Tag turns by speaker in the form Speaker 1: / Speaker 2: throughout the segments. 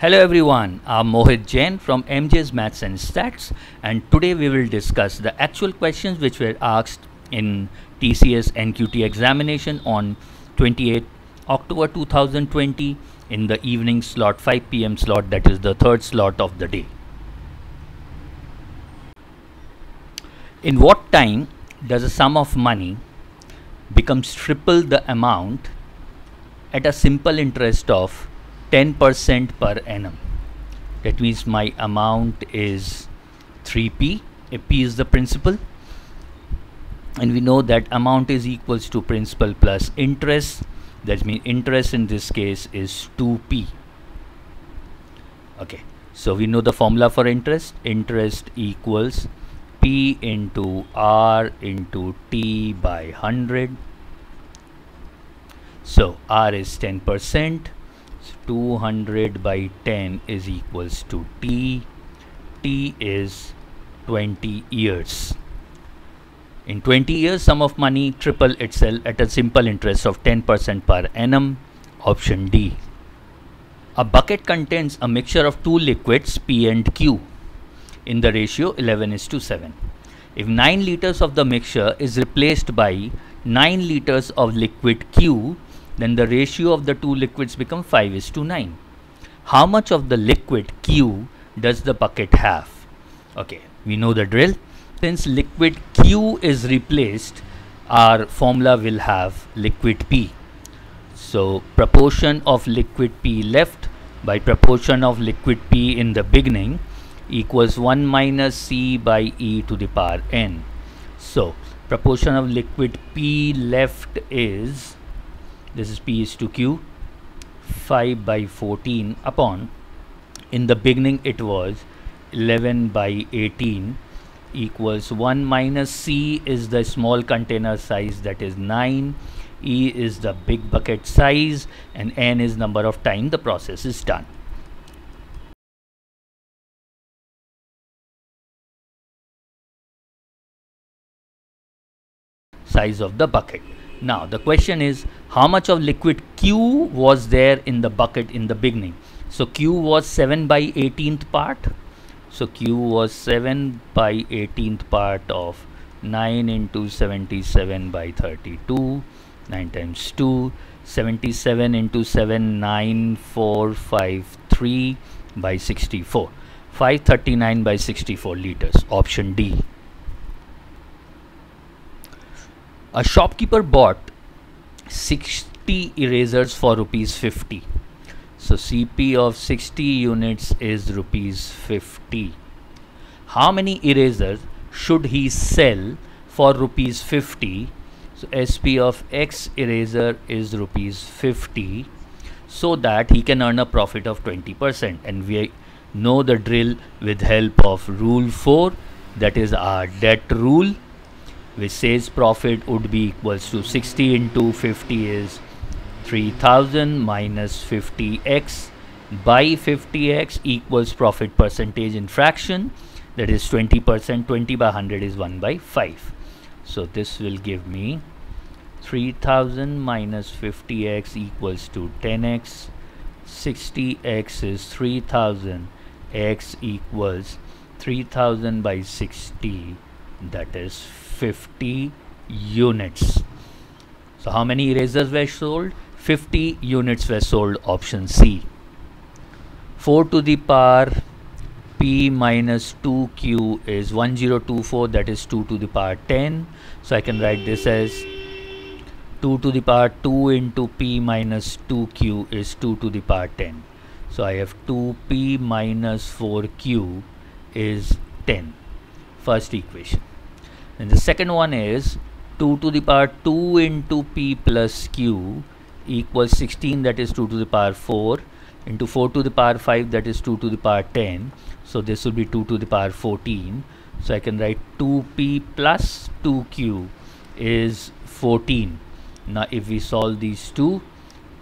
Speaker 1: Hello everyone, I'm Mohit Jain from MJ's Maths and Stats and today we will discuss the actual questions which were asked in TCS NQT examination on 28 October 2020 in the evening slot 5 pm slot that is the third slot of the day. In what time does a sum of money becomes triple the amount at a simple interest of 10% per annum. That means my amount is 3p, if is the principal. And we know that amount is equals to principal plus interest. That means interest in this case is 2p okay. So we know the formula for interest. Interest equals p into r into t by 100 so r is 10 percent 200 by 10 is equals to t. T is 20 years. In 20 years sum of money triple itself at a simple interest of 10% per annum. Option D. A bucket contains a mixture of two liquids P and Q. In the ratio 11 is to 7 if 9 liters of the mixture is replaced by 9 liters of liquid Q then the ratio of the two liquids become 5 is to 9. How much of the liquid Q does the bucket have? Okay, we know the drill. Since liquid Q is replaced, our formula will have liquid P. So proportion of liquid P left by proportion of liquid P in the beginning equals 1 minus C by E to the power N. So proportion of liquid P left is this is P is to Q 5 by 14 upon in the beginning it was 11 by 18 equals 1 minus C is the small container size that is 9 E is the big bucket size and N is number of time the process is done. Size of the bucket. Now the question is how much of liquid Q was there in the bucket in the beginning. So Q was 7 by 18th part. So Q was 7 by 18th part of 9 into 77 by 32. 9 times 2. 77 into 7 9 4 5 3 by 64. 539 by 64 liters. Option D. A shopkeeper bought 60 erasers for rupees 50. So CP of 60 units is rupees 50. How many erasers should he sell for rupees 50? So SP of X eraser is rupees 50 so that he can earn a profit of 20% and we know the drill with help of rule 4 that is our debt rule which says profit would be equals to 60 into 50 is 3000 minus 50x by 50x equals profit percentage in fraction that is 20% 20 by 100 is 1 by 5 so this will give me 3000 minus 50x equals to 10x 60x is 3000 x equals 3000 by 60 that is 50 units. So how many erasers were sold? 50 units were sold option C. 4 to the power p minus 2q is 1024 that is 2 to the power 10 so I can write this as 2 to the power 2 into p minus 2q is 2 to the power 10 so I have 2p minus 4q is 10 first equation and the second one is 2 to the power 2 into p plus q equals 16 that is 2 to the power 4 into 4 to the power 5 that is 2 to the power 10 so this will be 2 to the power 14 so I can write 2p plus 2q is 14 now if we solve these two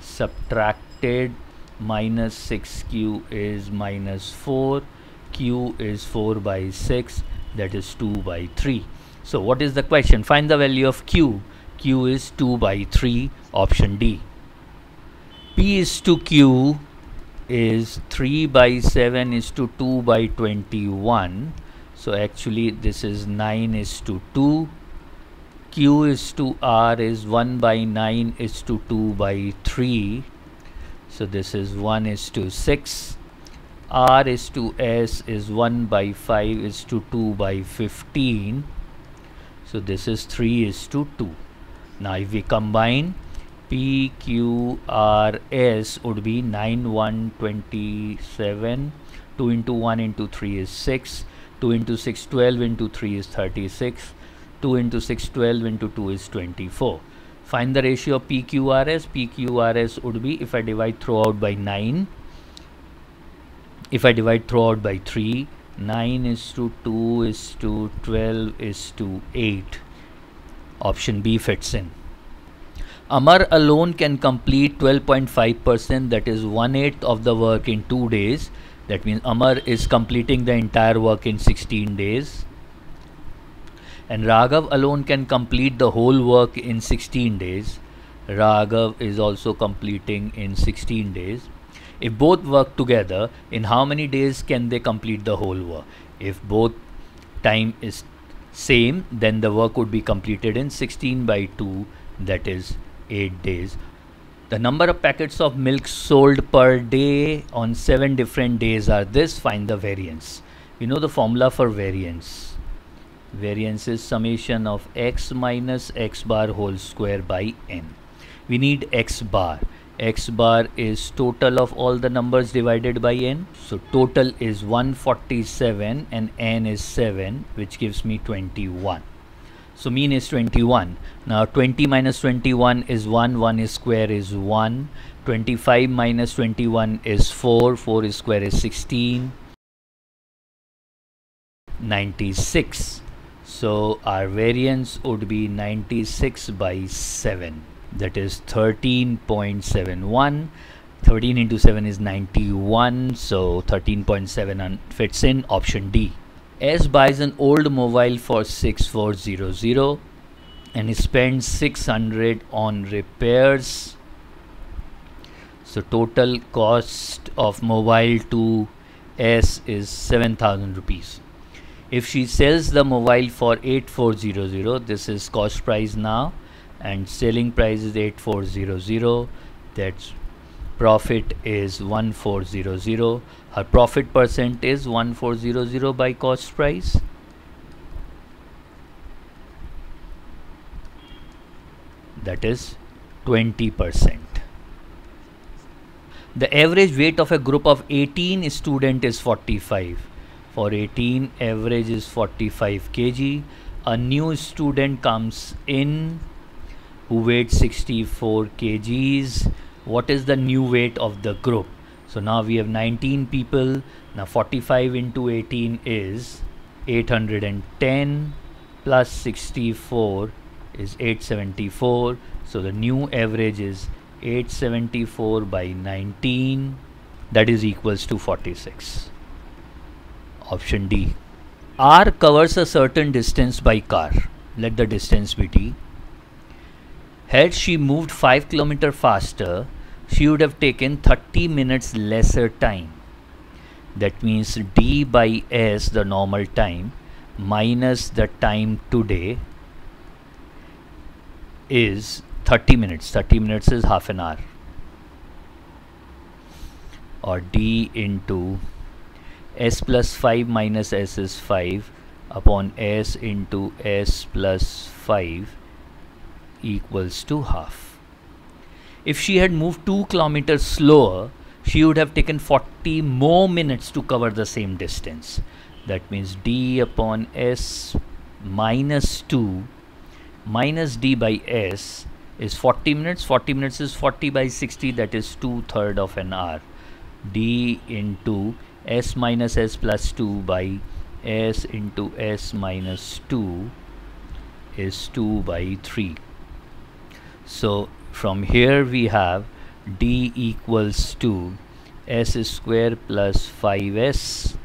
Speaker 1: subtracted minus 6q is minus 4 q is 4 by 6 that is 2 by 3 so what is the question? Find the value of Q. Q is 2 by 3, option D. P is to Q is 3 by 7 is to 2 by 21 so actually this is 9 is to 2 q is to r is 1 by 9 is to 2 by 3 so this is 1 is to 6 r is to s is 1 by 5 is to 2 by 15 so this is 3 is to 2 now if we combine P Q R S would be 9 1 27 2 into 1 into 3 is 6 2 into 6 12 into 3 is 36 2 into 6 12 into 2 is 24 find the ratio of PQRS PQRS would be if I divide throughout by 9 if I divide throughout by 3 9 is to 2 is to 12 is to 8 option B fits in Amar alone can complete 12.5% that is one eighth of the work in two days. That means Amar is completing the entire work in 16 days. And Raghav alone can complete the whole work in 16 days. Raghav is also completing in 16 days. If both work together, in how many days can they complete the whole work? If both time is same, then the work would be completed in 16 by 2 that is 8 days. The number of packets of milk sold per day on 7 different days are this. Find the variance. You know the formula for variance. Variance is summation of x minus x bar whole square by n. We need x bar. X bar is total of all the numbers divided by n. So total is 147 and n is 7 which gives me 21. So mean is 21. Now 20 minus 21 is 1, 1 is square is 1. 25 minus 21 is 4, 4 is square is 16. 96. So our variance would be 96 by 7 that is 13.71 13 into 7 is 91 so 13.7 fits in option D S buys an old mobile for 6400 and he spends 600 on repairs. So total cost of mobile to S is 7000 rupees. If she sells the mobile for 8400 this is cost price now and selling price is 8400 that's profit is 1400 her profit percent is 1400 by cost price. That is 20 percent. The average weight of a group of 18 student is 45 for 18 average is 45 kg. A new student comes in who weighs 64 kgs. What is the new weight of the group? So now we have 19 people. Now 45 into 18 is 810 plus 64 is 874 so the new average is 874 by 19 that is equals to 46 option D. R covers a certain distance by car. Let the distance be D had she moved 5 km faster she would have taken 30 minutes lesser time. That means d by s the normal time minus the time today is 30 minutes. 30 minutes is half an hour. Or d into s plus 5 minus s is 5 upon s into s plus 5 equals to half if she had moved 2 kilometers slower, she would have taken 40 more minutes to cover the same distance. That means d upon s minus 2 minus d by s is 40 minutes. 40 minutes is 40 by 60, that is 2 third of an hour. d into s minus s plus 2 by s into s minus 2 is 2 by 3. So from here we have d equals to s square plus 5s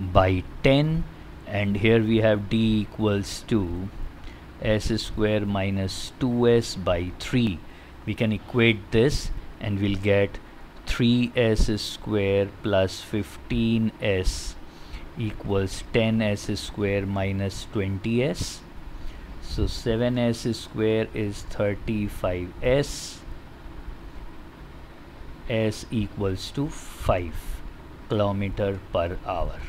Speaker 1: by 10 and here we have d equals to s square minus 2s by 3 we can equate this and we'll get 3s square plus 15s equals 10s square minus 20s so 7s square is 35s s. Equals to 5 kilometer per hour.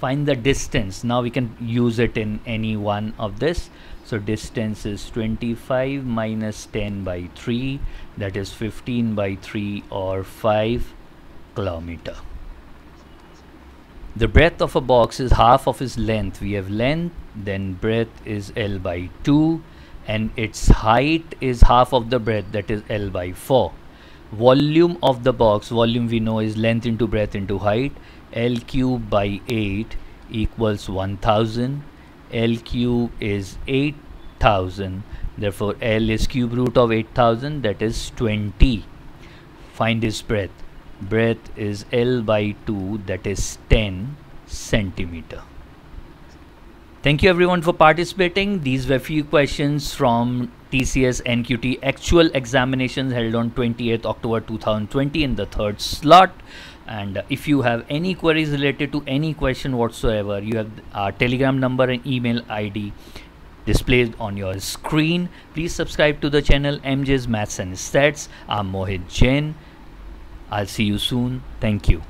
Speaker 1: Find the distance. Now we can use it in any one of this. So distance is 25 minus 10 by 3 that is 15 by 3 or 5 kilometer the breadth of a box is half of its length. We have length then breadth is L by 2 and its height is half of the breadth that is L by 4 volume of the box volume we know is length into breadth into height. L cube by 8 equals 1000 L cube is 8000 therefore L is cube root of 8000 that is 20 find its breadth breadth is L by 2 that is 10 centimeter Thank you everyone for participating. These were few questions from TCS NQT actual examinations held on 28th October 2020 in the third slot. And if you have any queries related to any question whatsoever, you have our telegram number and email ID displayed on your screen. Please subscribe to the channel MJ's Maths and Stats. I'm Mohit Jain. I'll see you soon. Thank you.